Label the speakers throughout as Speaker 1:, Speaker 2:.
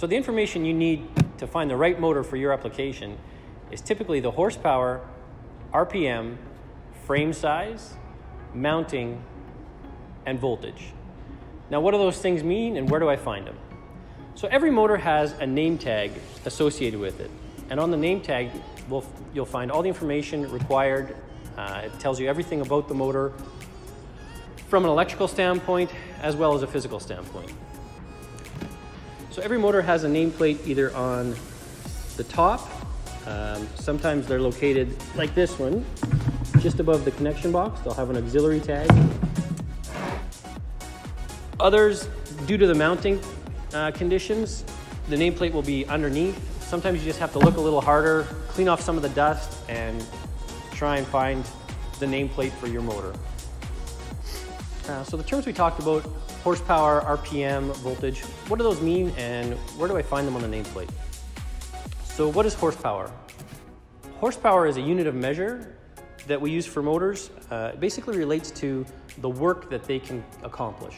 Speaker 1: So the information you need to find the right motor for your application is typically the horsepower, RPM, frame size, mounting, and voltage. Now, what do those things mean and where do I find them? So every motor has a name tag associated with it. And on the name tag, we'll, you'll find all the information required. Uh, it tells you everything about the motor from an electrical standpoint as well as a physical standpoint. So every motor has a nameplate either on the top, um, sometimes they're located like this one, just above the connection box. They'll have an auxiliary tag. Others, due to the mounting uh, conditions, the nameplate will be underneath. Sometimes you just have to look a little harder, clean off some of the dust, and try and find the nameplate for your motor. Uh, so the terms we talked about, horsepower, RPM, voltage, what do those mean and where do I find them on the nameplate? So what is horsepower? Horsepower is a unit of measure that we use for motors. Uh, it basically relates to the work that they can accomplish.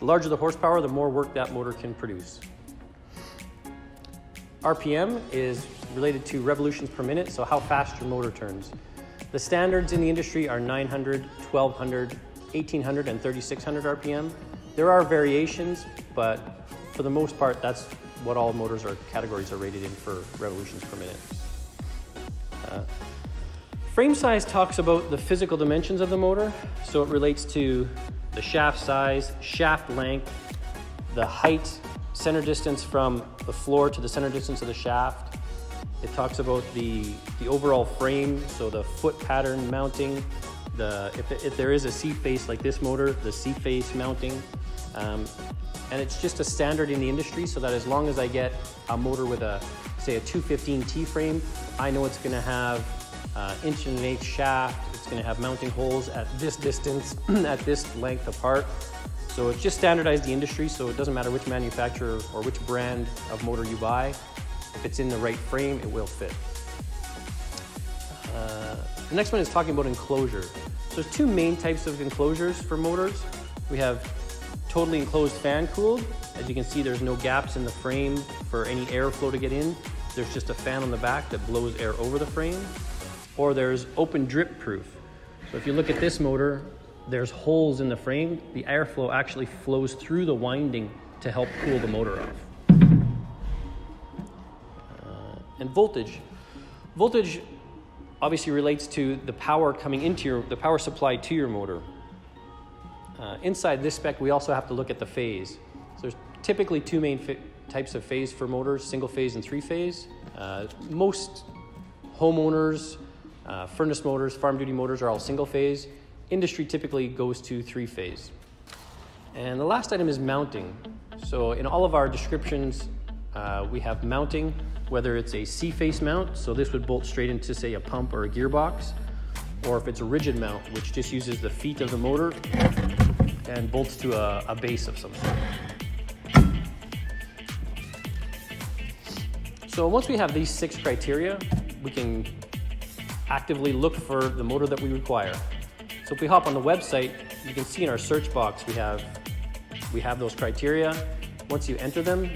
Speaker 1: The larger the horsepower, the more work that motor can produce. RPM is related to revolutions per minute, so how fast your motor turns. The standards in the industry are 900, 1200, 1800, and 3600 RPM. There are variations, but for the most part, that's what all motors or categories are rated in for revolutions per minute. Uh, frame size talks about the physical dimensions of the motor, so it relates to the shaft size, shaft length, the height, center distance from the floor to the center distance of the shaft. It talks about the, the overall frame, so the foot pattern mounting, the, if, if there is a C-face like this motor, the C-face mounting. Um, and it's just a standard in the industry so that as long as I get a motor with a, say a 215 T-frame, I know it's gonna have uh, inch and an eighth shaft, it's gonna have mounting holes at this distance, at this length apart. So it's just standardized the industry, so it doesn't matter which manufacturer or which brand of motor you buy. If it's in the right frame, it will fit. Uh, the next one is talking about enclosure. So there's two main types of enclosures for motors. We have totally enclosed fan cooled. As you can see, there's no gaps in the frame for any airflow to get in. There's just a fan on the back that blows air over the frame. Or there's open drip proof. So if you look at this motor, there's holes in the frame. The airflow actually flows through the winding to help cool the motor off. Uh, and voltage. Voltage obviously relates to the power coming into your, the power supply to your motor. Uh, inside this spec, we also have to look at the phase. So there's typically two main types of phase for motors, single phase and three phase. Uh, most homeowners, uh, furnace motors, farm duty motors are all single phase. Industry typically goes to three phase. And the last item is mounting. So in all of our descriptions, uh, we have mounting, whether it's a C-face mount, so this would bolt straight into say a pump or a gearbox, or if it's a rigid mount, which just uses the feet of the motor and bolts to a, a base of some sort. So once we have these six criteria, we can actively look for the motor that we require. So if we hop on the website, you can see in our search box we have we have those criteria. Once you enter them,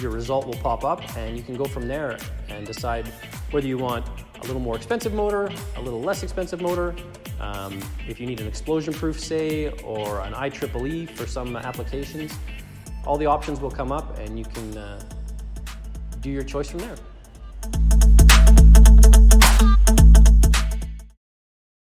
Speaker 1: your result will pop up and you can go from there and decide whether you want a little more expensive motor, a little less expensive motor, um, if you need an explosion proof, say, or an IEEE for some applications, all the options will come up and you can uh, do your choice from there.